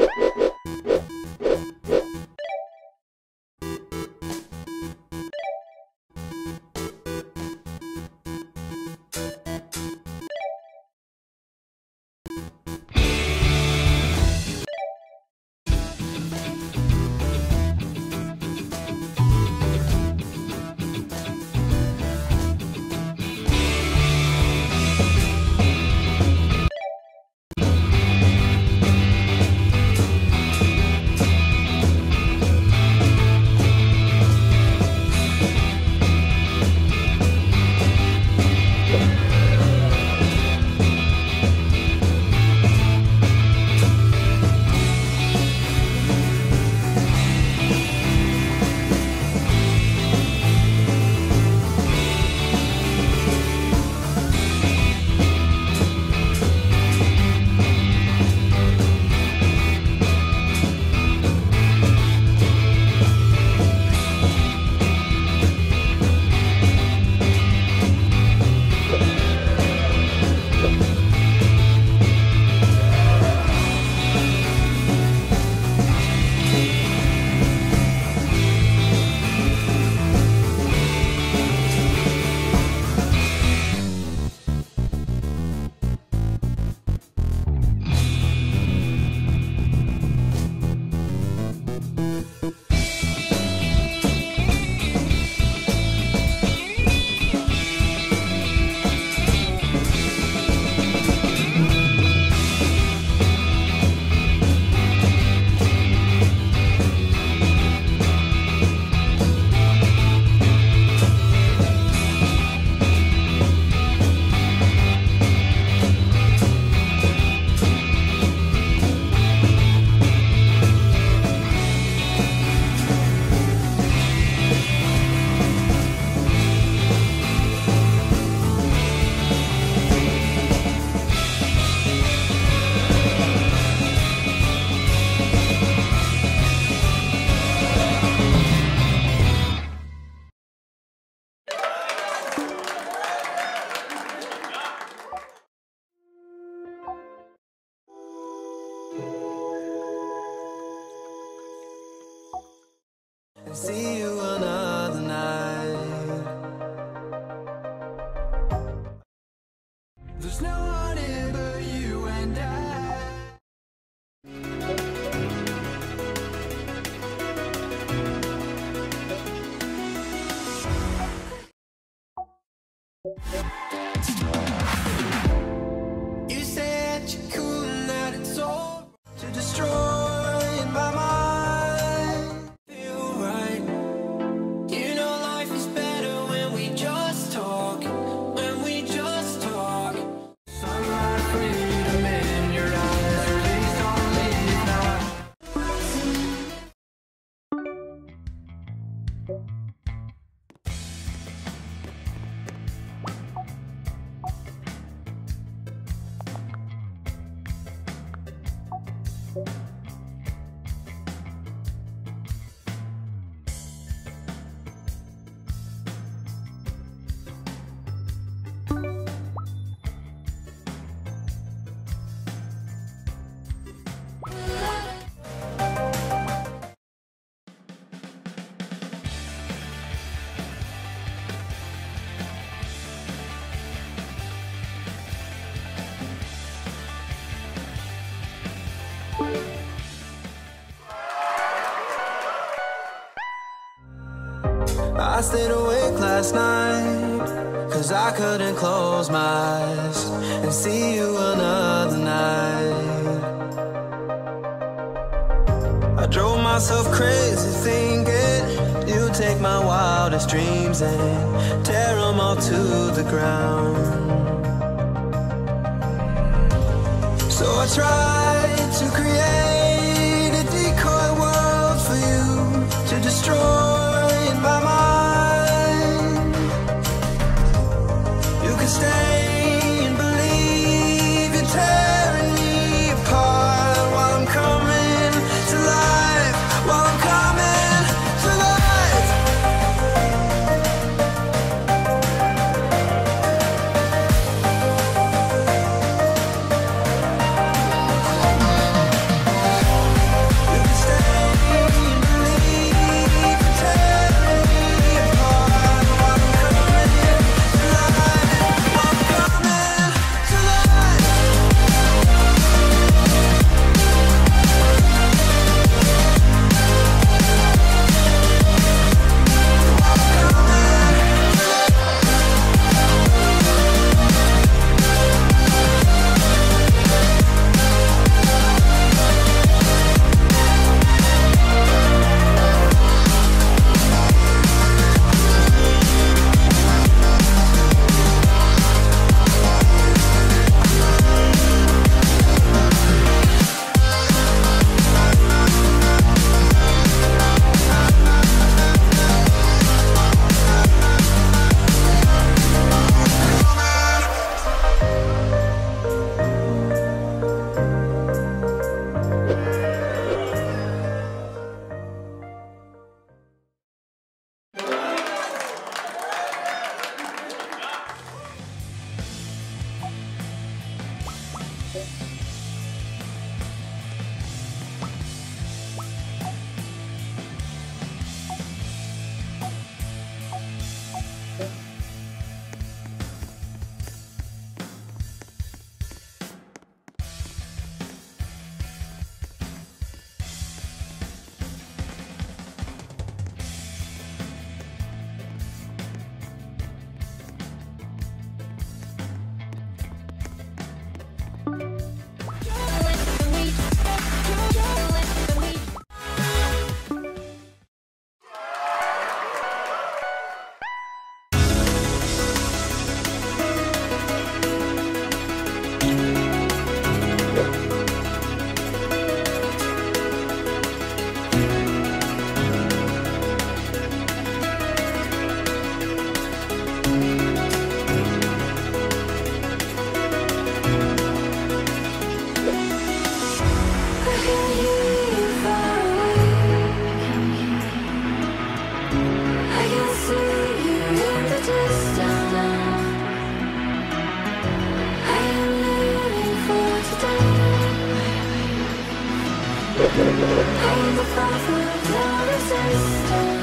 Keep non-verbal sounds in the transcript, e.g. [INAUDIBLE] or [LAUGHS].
Woo! [LAUGHS] see I stayed awake last night Cause I couldn't close my eyes And see you another night. I drove myself crazy thinking You'd take my wildest dreams And tear them all to the ground. So I tried to create a decoy world for you to destroy Pay the price of no resistance.